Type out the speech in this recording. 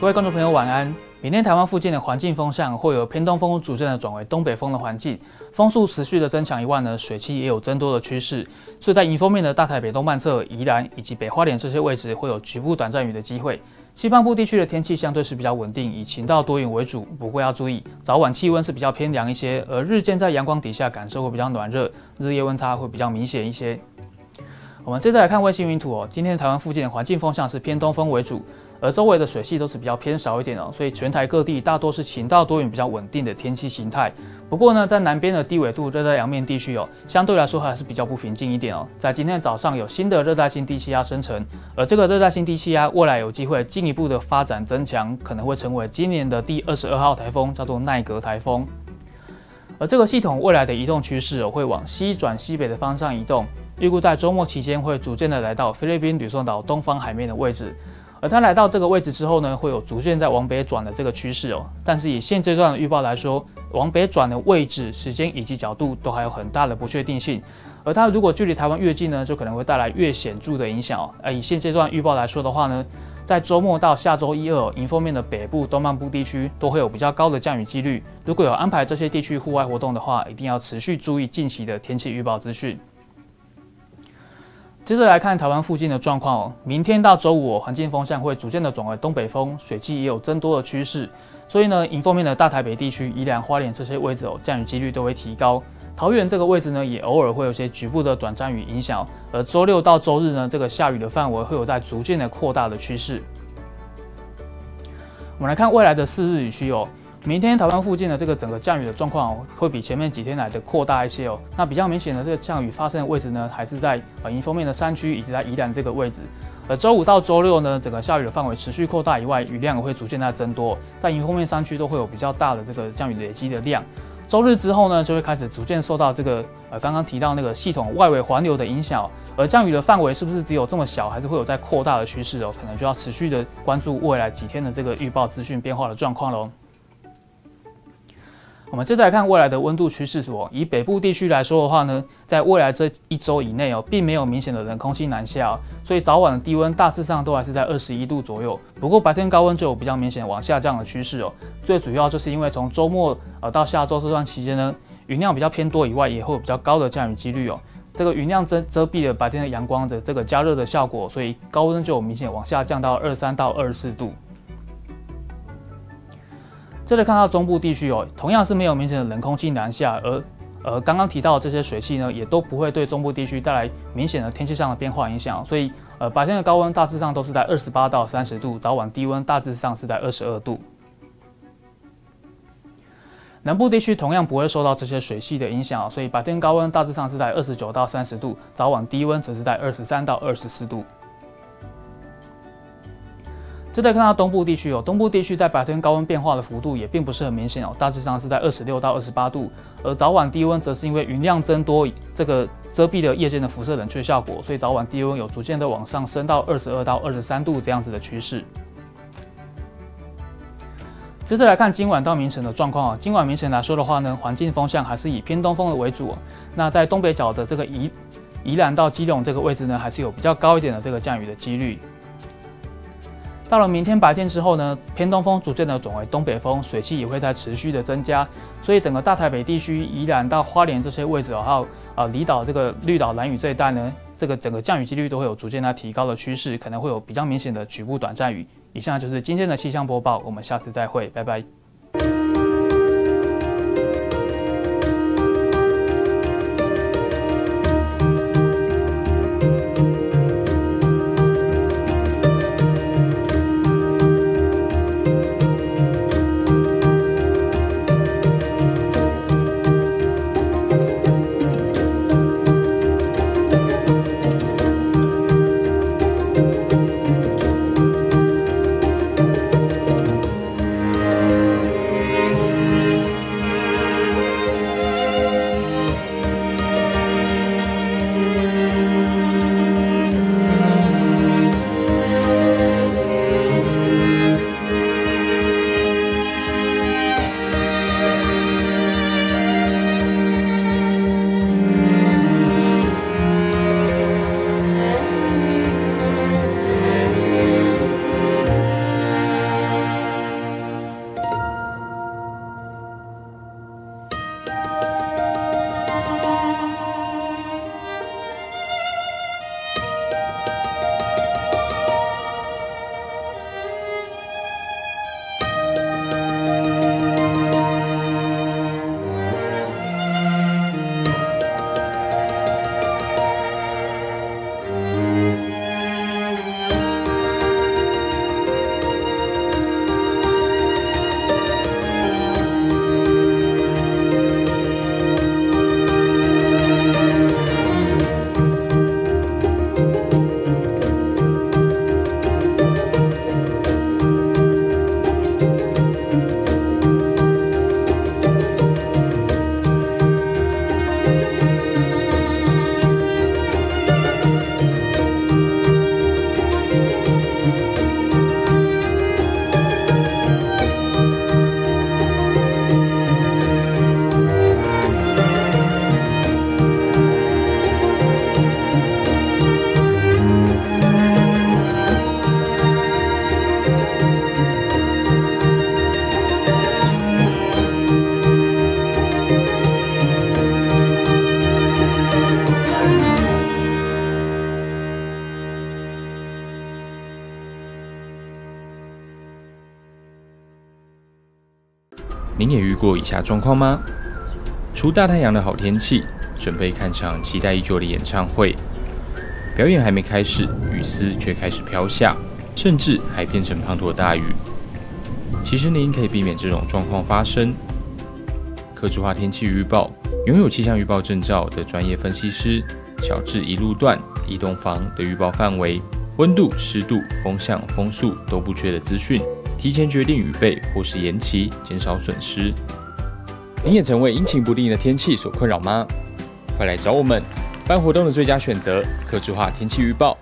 各位观众朋友，晚安。明天台湾附近的环境风向会有偏东风逐渐的转为东北风的环境，风速持续的增强以外呢，水汽也有增多的趋势。所以在迎风面的大台北东半侧、宜兰以及北花莲这些位置会有局部短暂雨的机会。西半部地区的天气相对是比较稳定，以晴到多云为主。不过要注意，早晚气温是比较偏凉一些，而日间在阳光底下感受会比较暖热，日夜温差会比较明显一些。我们接着来看卫星云图哦，今天台湾附近的环境风向是偏东风为主。而周围的水系都是比较偏少一点哦，所以全台各地大多是晴到多云比较稳定的天气形态。不过呢，在南边的低纬度热带洋面地区哦，相对来说还是比较不平静一点哦。在今天早上有新的热带性低气压生成，而这个热带性低气压未来有机会进一步的发展增强，可能会成为今年的第二十二号台风，叫做奈格台风。而这个系统未来的移动趋势哦，会往西转西北的方向移动，预估在周末期间会逐渐的来到菲律宾吕宋岛东方海面的位置。而它来到这个位置之后呢，会有逐渐在往北转的这个趋势哦。但是以现阶段的预报来说，往北转的位置、时间以及角度都还有很大的不确定性。而它如果距离台湾越近呢，就可能会带来越显著的影响哦。而以现阶段预报来说的话呢，在周末到下周一二，迎风面的北部、东半部地区都会有比较高的降雨几率。如果有安排这些地区户外活动的话，一定要持续注意近期的天气预报资讯。接着来看台湾附近的状况哦。明天到周五，环境风向会逐渐的转为东北风，水汽也有增多的趋势。所以呢，迎风面的大台北地区、宜兰花莲这些位置哦，降雨几率都会提高。桃园这个位置呢，也偶尔会有些局部的短暂雨影响。而周六到周日呢，这个下雨的范围会有在逐渐的扩大的趋势。我们来看未来的四日雨区哦。明天台湾附近的这个整个降雨的状况哦会比前面几天来的扩大一些哦。那比较明显的这个降雨发生的位置呢，还是在呃迎风面的山区以及在宜兰这个位置。而周五到周六呢，整个下雨的范围持续扩大以外，雨量也会逐渐在增多，在迎风面山区都会有比较大的这个降雨累积的量。周日之后呢，就会开始逐渐受到这个呃刚刚提到那个系统外围环流的影响，而降雨的范围是不是只有这么小，还是会有在扩大的趋势哦？可能就要持续的关注未来几天的这个预报资讯变化的状况喽。我们接着来看未来的温度趋势图。以北部地区来说的话呢，在未来这一周以内哦，并没有明显的冷空气南下，哦所以早晚的低温大致上都还是在二十一度左右。不过白天高温就有比较明显往下降的趋势哦。最主要就是因为从周末呃到下周这段期间呢，云量比较偏多以外，也会有比较高的降雨几率哦。这个云量遮遮蔽了白天的阳光的这个加热的效果，所以高温就有明显往下降到二三到二十四度。这里看到中部地区哦，同样是没有明显的冷空气南下，而呃刚刚提到这些水汽呢，也都不会对中部地区带来明显的天气上的变化影响，所以呃白天的高温大致上都是在二十八到三十度，早晚低温大致上是在二十二度。南部地区同样不会受到这些水汽的影响，所以白天高温大致上是在二十九到三十度，早晚低温则是在二十三到二十四度。接着看到东部地区哦，东部地区在白天高温变化的幅度也并不是很明显哦，大致上是在二十六到二十八度，而早晚低温则是因为云量增多，这个遮蔽了夜间的辐射冷却效果，所以早晚低温有逐渐的往上升到二十二到二十三度这样子的趋势。接着来看今晚到明晨的状况啊，今晚明晨来说的话呢，环境风向还是以偏东风的为主，那在东北角的这个宜宜兰到基隆这个位置呢，还是有比较高一点的这个降雨的几率。到了明天白天之后呢，偏东风逐渐的转为东北风，水汽也会在持续的增加，所以整个大台北地区、宜兰到花莲这些位置，还有呃离岛这个绿岛、蓝屿这一带呢，这个整个降雨几率都会有逐渐的提高的趋势，可能会有比较明显的局部短暂雨。以上就是今天的气象播报，我们下次再会，拜拜。您也遇过以下状况吗？出大太阳的好天气，准备看场期待已久的演唱会，表演还没开始，雨丝却开始飘下，甚至还变成滂沱大雨。其实您可以避免这种状况发生。科制化天气预报，拥有气象预报证照的专业分析师，小至一路段、一栋房的预报范围、温度、湿度、风向、风速都不缺的资讯，提前决定雨备或是延期，减少损失。你也曾为阴晴不定的天气所困扰吗？快来找我们，办活动的最佳选择——科制化天气预报。